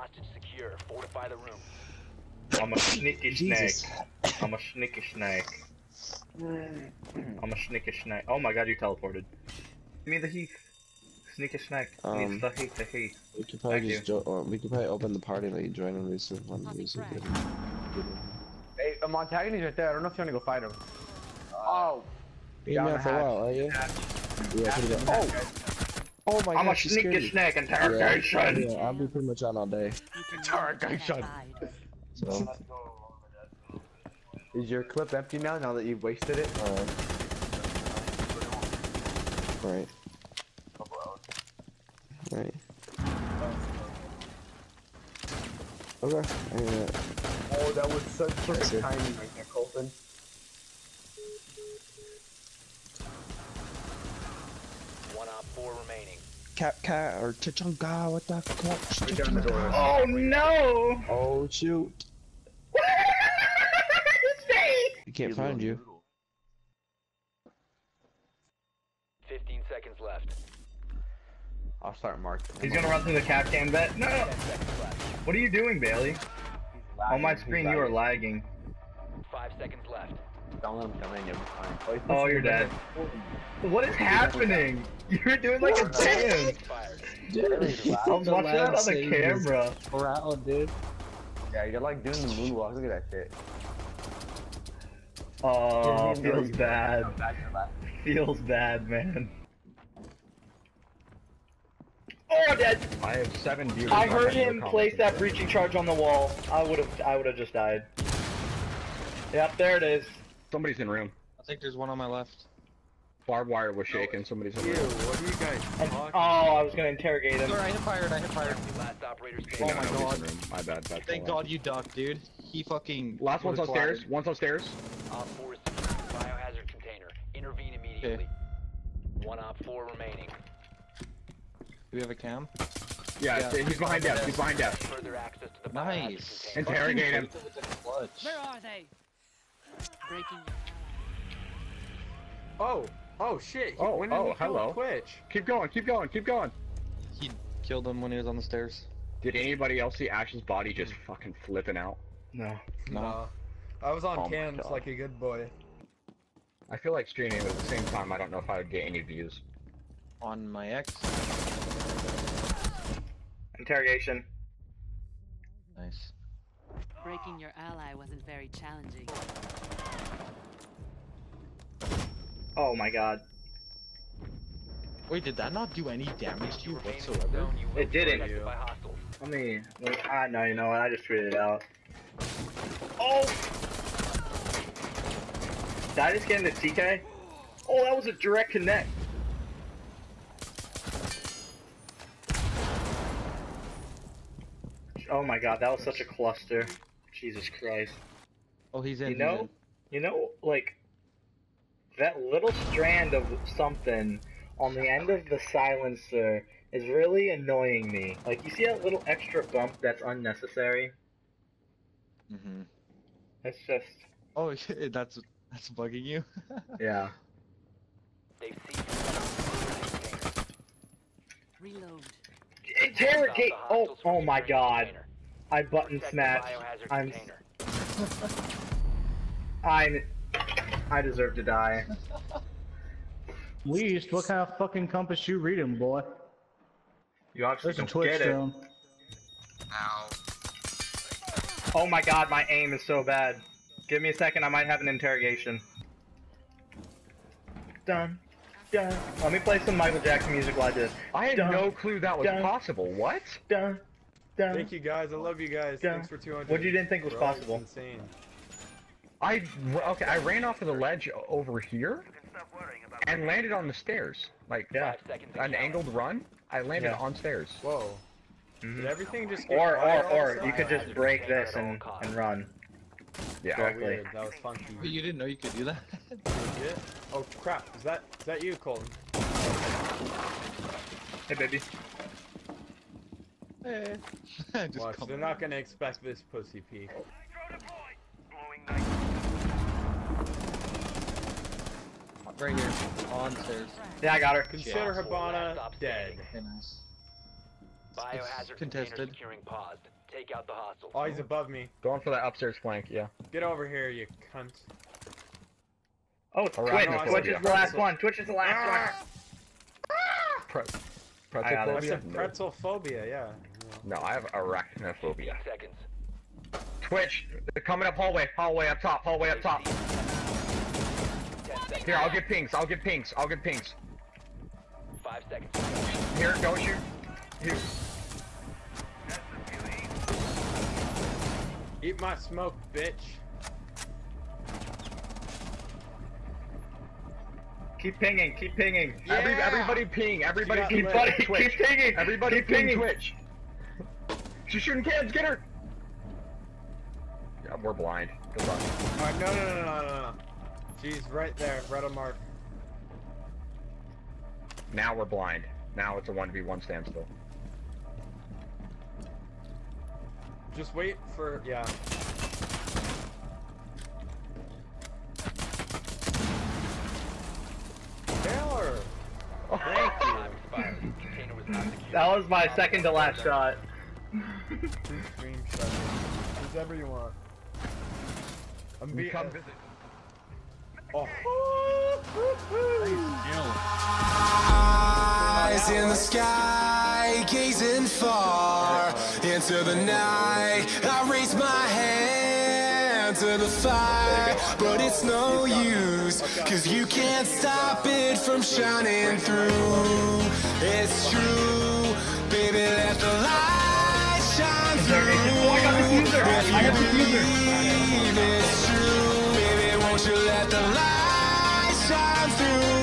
hostage secure. Fortify the room. I'm a sneaky snake. I'm a sneaky snake. I'm a sneaky snake. Oh my god, you teleported. Give me the heath. Sneaky snake. Um, Needs the heath, the heath. We could probably Thank just jo- or we could probably open the party and let you join and listen one Topic music. frag. Hey, um, antagonist right there. I don't know if you want to go fight him. Oh. Be Down me for a while, are you? Yeah, pretty good. Oh. Oh my I'm a gosh, you scared sneaky me. snake Yeah, interrogation. yeah, I'll be pretty much on all day. Interrogation. So, Is your clip empty now? Now that you've wasted it? uh, right. Right. Okay. Yeah. Oh, that was such Yes, perfect timing right there, Colton. One op four remaining. Cap cat or Chachunga, what the fuck? Down the door. Oh no! Oh shoot. Snake! He can't find you. 15 seconds left. I'll start Mark. He's gonna run through the Kapkan vet. No! What are you doing, Bailey? On my screen, you are lagging. Five seconds left. Don't let him come in, you'll be fine. Oh, you're dead. What is happening? You're doing like a dance. Expired. I was watching that on the camera. Rattle, dude. Yeah, you're like doing the moonwalk. Look at that shit. Oh, Didn't even know feels bad. Back to back. Feels bad, man. Oh, dead. I have seven viewers. I heard him place that breaching charge on the wall. I would have, I would have just died. Yep, there it is. Somebody's in room. I think there's one on my left. Barbed wire was shaking. Somebody's in Ew, room. what are you guys And, talking oh, I was gonna interrogate him. Sorry, I hit fired. I hit fired. Last operator No, standing. my nobody's God. My bad. That's Thank God you ducked, dude. He fucking. Last one's upstairs. flattered. One's upstairs. Op four is biohazard container. Intervene immediately. One op four remaining. Do we have a cam? Yeah, Yeah. he's behind desk. He's behind desk. Further access to the Nice. Interrogate him. Fucking with the clutch. Where are they? Breaking. Oh, oh shit. He- Oh, when did oh, he hello. Twitch? Keep going. Keep going. Keep going. He killed him when he was on the stairs. Did anybody else see Ash's body just fucking flipping out? No. No. I was on Oh my cams like a good boy. I feel like streaming, but at the same time, I don't know if I would get any views. On my ex. Interrogation. Nice. Breaking your ally wasn't very challenging. Oh my god. Wait, did that not do any damage to you Remain in the whatsoever? zone, you It didn't. protected by hostiles. Let me. Let, ah, no, you know what? I just tweeted it out. Oh! Did I just get into TK? Oh, that was a direct connect. Oh my god, that was such a cluster. Jesus Christ. Oh, he's in. You know, in. you know, like that little strand of something on the end of the silencer is really annoying me. Like, you see that little extra bump that's unnecessary? Mhm. It's just, Oh, that's that's bugging you. yeah. They've seized the container. Reload. Interrogate! Stop the Oh, hostiles oh my god. container. I button Protect the smashed. biohazard I'm, container. I'm, I deserve to die. Least, what kind of fucking compass you reading, boy? You actually There's a don't Twitch get it. stream. Oh my god, my aim is so bad. Give me a second, I might have an interrogation. Done. Done. Let me play some Michael Jackson music while I do this. I had Dun, no clue that was dun. possible. What? Done. Done. Thank you guys. I love you guys. Yeah. Thanks for 200. What you didn't think was Bro, possible? Insane. I okay. I ran off of the ledge over here and landed on the stairs. Like Yeah. Five seconds to an angled run. I landed Yeah. on stairs. Whoa. Mhm. Did everything just get Or, or, all of a or, you could just break this and, and run. Yeah. Directly. weird. That was funky. Wait, you didn't know you could do that? Oh crap! Is that is that you, Colton? Hey, baby. Just Watch, they're not gonna expect this pussy peek. Right here, on stairs. Yeah, I got her. Consider Four last stop dead. standing. Okay, nice. Biohazard contested. securing paused. Take out the hostile. Oh, he's above me. Going for that upstairs flank, yeah. Get over here, you cunt. Oh, it's Alright, Twitch. no, Twitch is the last one. Twitch is the last ah! Ah! Pre- I got it. That's Pretzel a pretzel phobia, yeah. No, I have arachnophobia. Seconds. Twitch, they're coming up hallway, hallway up top, hallway up top. Ten seconds. Here, I'll get pings, I'll get pings, I'll get pings. Five seconds. Here, don't shoot. Here. Eat my smoke, bitch. Keep pinging. Keep pinging. Every, everybody ping, everybody got ping. Buddy, Twitch. keep pinging. Everybody keep ping pinging. Twitch. She's shooting cans, get her! Yeah, we're blind. Good luck. Alright, no, no, no, no, no, no. She's right there, right on mark. Now we're blind. Now it's a 1v1 standstill. Just wait for, yeah. Taylor! Thank you. Time expired. Container was not secured. That was my second to last shot. Stream shot. Whatever you want. I'm We being. Oh. Eyes in the sky, gazing far into the night. I raise my hand to the fire, but it's no use, cause you can't stop it from shining through. It's true, baby, let the light shine through. I got this user. I got this user. Won't you let the light shine through?